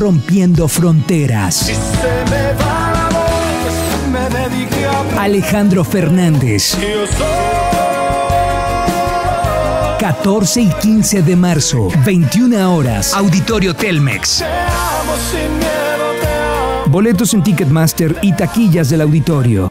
rompiendo fronteras. Alejandro Fernández. 14 y 15 de marzo, 21 horas, Auditorio Telmex. Boletos en Ticketmaster y taquillas del auditorio.